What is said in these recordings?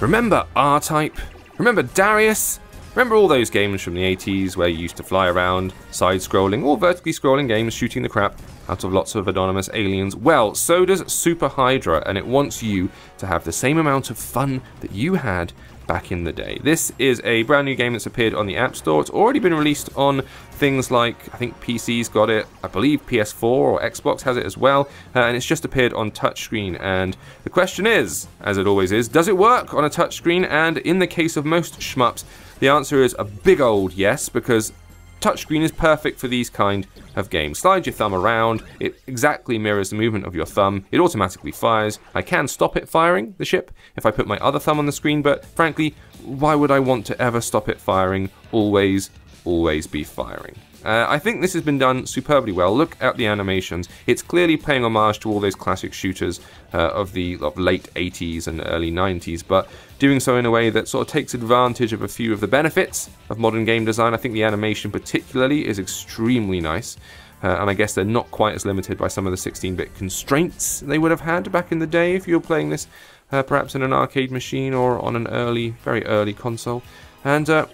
Remember R-Type? Remember Darius? Remember all those games from the 80s where you used to fly around, side-scrolling or vertically scrolling games shooting the crap out of lots of anonymous aliens? Well, so does Super Hydorah, and it wants you to have the same amount of fun that you had back in the day. This is a brand new game that's appeared on the App Store. It's already been released on things like, I think PC's got it, I believe PS4 or Xbox has it as well, uh, and it's just appeared on touchscreen. And the question is, as it always is, does it work on a touchscreen? And in the case of most shmups, the answer is a big old yes, because touchscreen is perfect for these kind of games. Slide your thumb around, it exactly mirrors the movement of your thumb, it automatically fires. I can stop it firing, the ship, if I put my other thumb on the screen, but frankly, why would I want to ever stop it firing? Always, always be firing. Uh, I think this has been done superbly well. Look at the animations. It's clearly paying homage to all those classic shooters uh, of the of late 80s and early 90s, but doing so in a way that sort of takes advantage of a few of the benefits of modern game design. I think the animation particularly is extremely nice. Uh, and I guess they're not quite as limited by some of the 16-bit constraints they would have had back in the day if you were playing this uh, perhaps in an arcade machine or on an early, very early console. And uh,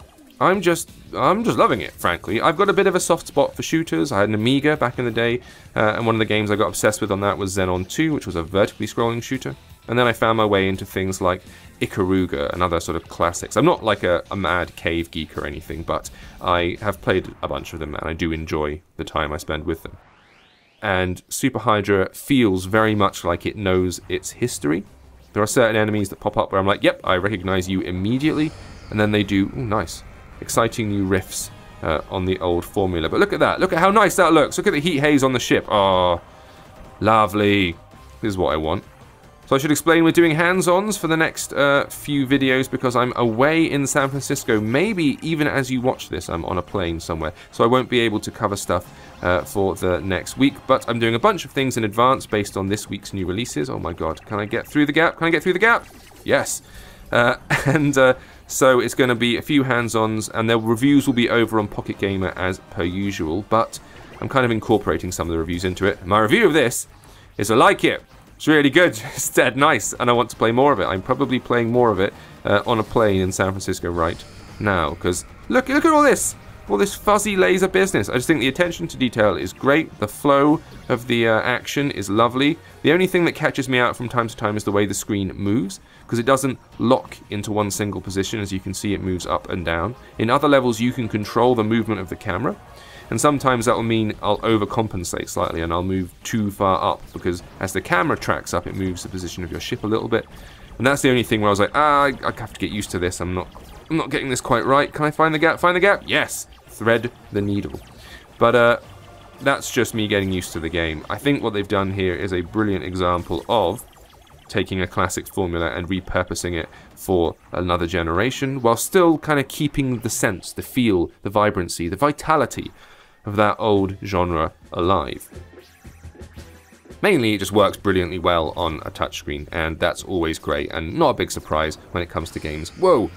I'm just I'm just loving it, frankly. I've got a bit of a soft spot for shooters. I had an Amiga back in the day, uh, and one of the games I got obsessed with on that was Xenon 2, which was a vertically scrolling shooter. And then I found my way into things like Ikaruga and other sort of classics. I'm not like a, a mad cave geek or anything, but I have played a bunch of them, and I do enjoy the time I spend with them. And Super Hydorah feels very much like it knows its history. There are certain enemies that pop up where I'm like, yep, I recognize you immediately. And then they do, ooh, nice exciting new riffs uh, on the old formula. But look at that. Look at how nice that looks. Look at the heat haze on the ship. Oh, lovely. This is what I want. So I should explain we're doing hands-ons for the next uh, few videos because I'm away in San Francisco. Maybe even as you watch this, I'm on a plane somewhere. So I won't be able to cover stuff uh, for the next week. But I'm doing a bunch of things in advance based on this week's new releases. Oh my god, can I get through the gap? Can I get through the gap? Yes. Uh, and uh, so it's going to be a few hands-ons, and their reviews will be over on Pocket Gamer as per usual, but I'm kind of incorporating some of the reviews into it. My review of this is I like it. It's really good. It's dead nice, and I want to play more of it. I'm probably playing more of it uh, on a plane in San Francisco right now, because look, look at all this all this fuzzy laser business. I just think the attention to detail is great. The flow of the uh, action is lovely. The only thing that catches me out from time to time is the way the screen moves, because it doesn't lock into one single position. As you can see, it moves up and down. In other levels, you can control the movement of the camera, and sometimes that will mean I'll overcompensate slightly and I'll move too far up, because as the camera tracks up, it moves the position of your ship a little bit. And that's the only thing where I was like, ah, I have to get used to this. I'm not I'm not getting this quite right. Can I find the gap? Find the gap? Yes thread the needle. But uh, that's just me getting used to the game. I think what they've done here is a brilliant example of taking a classic formula and repurposing it for another generation while still kind of keeping the sense, the feel, the vibrancy, the vitality of that old genre alive. Mainly, it just works brilliantly well on a touchscreen, and that's always great, and not a big surprise when it comes to games, whoa,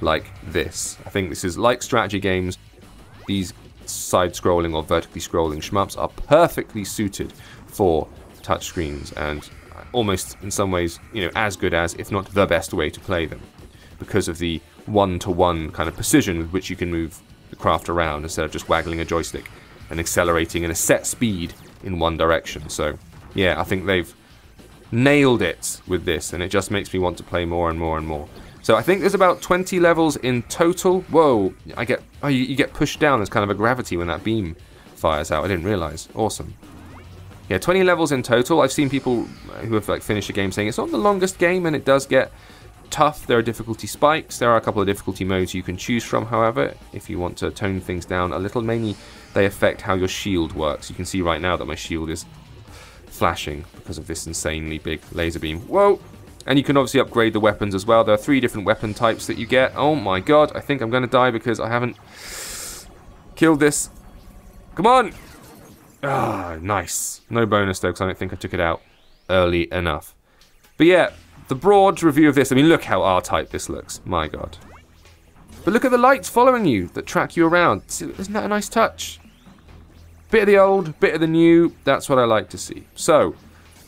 like this. I think this is like strategy games, these side-scrolling or vertically scrolling shmups are perfectly suited for touchscreens and almost in some ways, you know, as good as, if not the best way to play them because of the one-to-one -one kind of precision with which you can move the craft around instead of just waggling a joystick and accelerating in a set speed in one direction. So, yeah, I think they've nailed it with this, and it just makes me want to play more and more and more. So I think there's about 20 levels in total. Whoa, I get, oh, you, you get pushed down. There's kind of a gravity when that beam fires out. I didn't realize. Awesome. Yeah, 20 levels in total. I've seen people who have like finished a game saying it's not the longest game and it does get tough. There are difficulty spikes. There are a couple of difficulty modes you can choose from, however, if you want to tone things down a little. Mainly, they affect how your shield works. You can see right now that my shield is flashing because of this insanely big laser beam. Whoa! And you can obviously upgrade the weapons as well. There are three different weapon types that you get. Oh my god, I think I'm going to die because I haven't killed this. Come on! Ah, nice. No bonus though, because I don't think I took it out early enough. But yeah, the broad review of this, I mean, look how R-type this looks. My god. But look at the lights following you that track you around. Isn't that a nice touch? Bit of the old, bit of the new. That's what I like to see. So,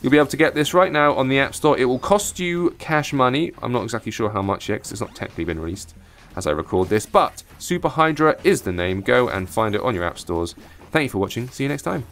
You'll be able to get this right now on the App Store. It will cost you cash money. I'm not exactly sure how much yet because it's not technically been released as I record this, but Super Hydorah is the name. Go and find it on your app stores. Thank you for watching. See you next time.